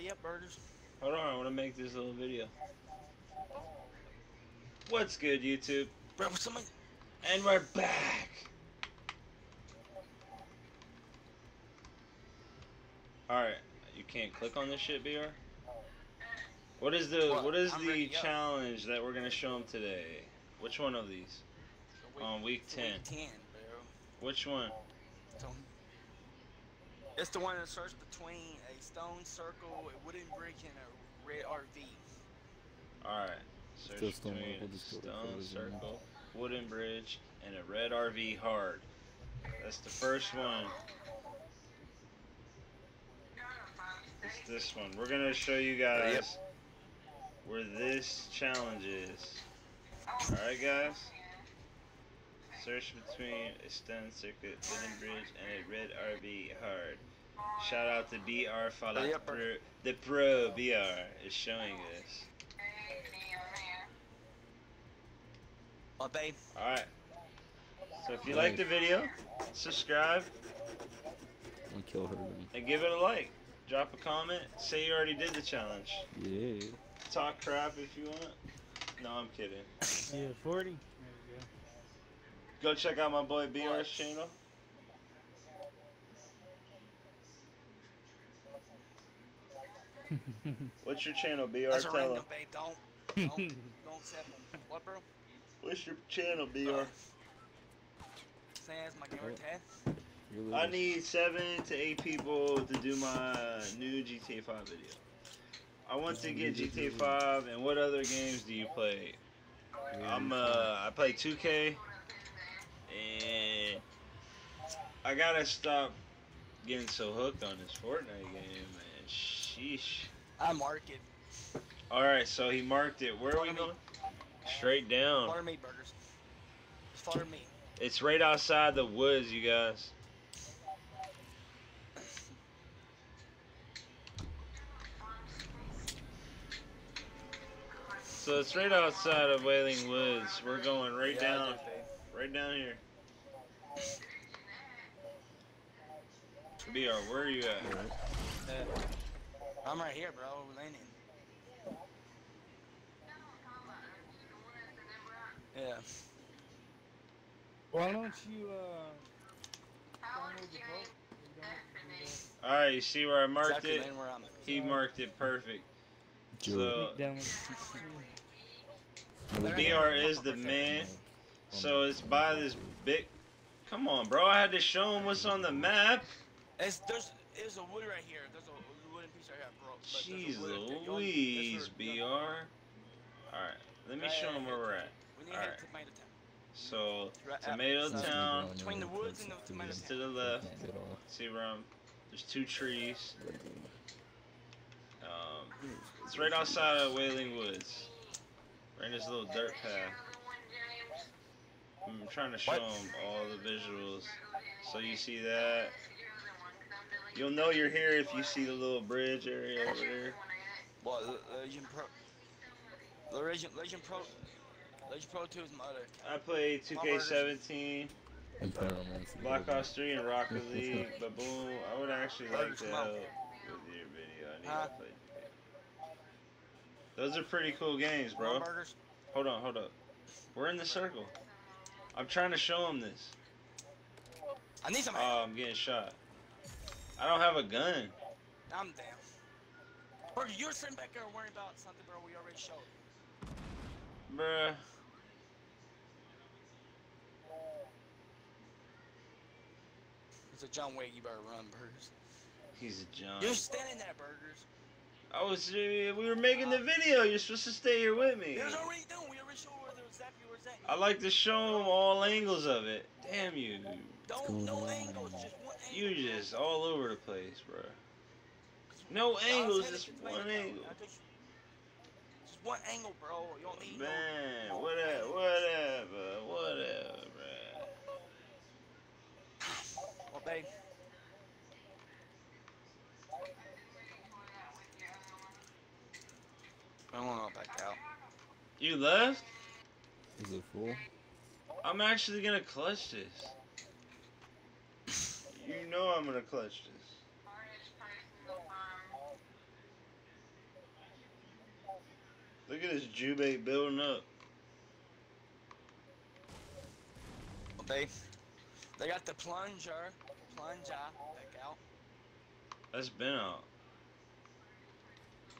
Ready up, burgers. Hold on, I want to make this little video. What's good, YouTube? Bro, somebody. And we're back. Alright, you can't click on this shit, BR? What is the What? what is I'm the up. challenge that we're gonna show them today? Which one of these? On week 10. Week 10, bro. Which one? It's the one that starts between stone circle, a wooden brick, and a red RV. Alright. Search Still stone between level, a just go to stone circle, wooden bridge, and a red RV hard. That's the first one. It's this one. We're gonna show you guys Yep. where this challenge is. Alright guys? Search between a stone circuit, wooden bridge, and a red RV hard. Shout out to BR Fallout oh, Yep. Pro. The pro BR is showing this. Oh, babe. Alright. So if you like the video, subscribe I'm kill her then. and give it a like. Drop a comment. Say you already did the challenge. Yeah. Talk crap if you want. No, I'm kidding. Yeah, 40. There you Go check out my boy BR's channel. What's your channel, BR? That's a Tell random, him. babe. Don't. Don't, don't accept them. What, bro? What's your channel, BR? Uh, Sans, my gamer tag. I need seven to eight people to do my new GTA 5 video. I want to get GTA 5, and what other games do you play? I'm uh, I play 2K, and I gotta stop getting so hooked on this Fortnite game, man. Sheesh. I mark it. All right, so he marked it. Where are we Follow me. going? Straight down. Follow me, burgers. Just follow me. It's right outside the woods, you guys. So it's right outside of Wailing Woods. We're going right Yeah, down, I do, babe. right down here. BR, where are you at? Alright. I'm right here, bro. We're Landing. Yeah. Why don't you, uh, download the boat? All right, you see where I marked exactly it? landing where I'm at. He marked it perfect. Joe. So you download BR is the man. So it's by this big. Come on, bro. I had to show him what's on the map. It's, there's, there's a wood right here. There's a Jeez wood up there. You want- Louise, BR. Alright, let me show right, him where we're at. We need to head Alright. to Tomato Town. So, Tomato. Town Between the woods and the tomato is to the left. See where I'm. There's two trees. Um, it's right outside of Wailing Woods. Right in this little dirt path. I'm trying to show What? him all the visuals. So you see that. You'll know you're here if you see the little bridge area over there. What, Le- Legend Pro? Le- Legend, Legend Pro? Legend Pro 2 is my other. I play 2K17, Empire Romance. Black Ops 3, and Rocket League. But boom, I would actually like to Come help with your video. I need Huh? to play Those are pretty cool games, bro. Hold on, hold up. We're in the circle. I'm trying to show him this. I need some Oh, I'm getting shot. I don't have a gun. I'm down. Burger, you're sitting back there worrying about something, bro. We already showed. Bruh. It's a John Wick. You better run, Burgers. He's a John. You're standing there, Burgers. I was. uh, We were making the video. You're supposed to stay here with me. It was already done. We already showed I like to show him all angles of it. Damn you. Don't no angles, just one angle. You just all over the place, bro. No angles, just one angle. Just, just one angle, bro. You don't need no. Man, whatever, whatever, whatever, bro. Oh, well, babe. I want to back out. You left? Is it full? I'm actually gonna clutch this. You know I'm gonna clutch this. Look at this Jubei building up. They they got the plunger, plunger back out. That's been out.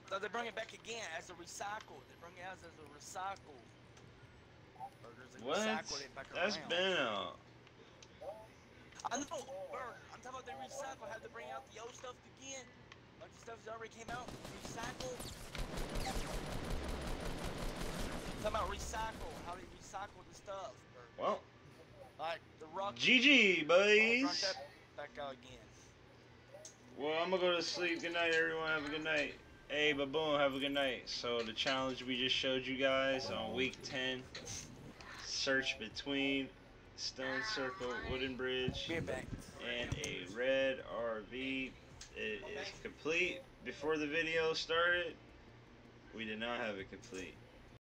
So they bring it back again as a recycle. They bring it out as a recycle. Burgers, they What? recycled it That's around. been out. I know, Burger. I'm talking about they recycle. Have to bring out the old stuff again. Bunch of stuff that already came out. Recycle. Talking about recycle. How they recycle the stuff. Burger. Well, Like the rock. GG, Brought oh, boys. that back out again. Well, I'm gonna go to sleep. Good night, everyone. Have a good night. Hey, baboon, have a good night. So the challenge we just showed you guys on week 10, search between Stone Circle, Wooden Bridge, and a red RV. It is complete. Before the video started, we did not have it complete.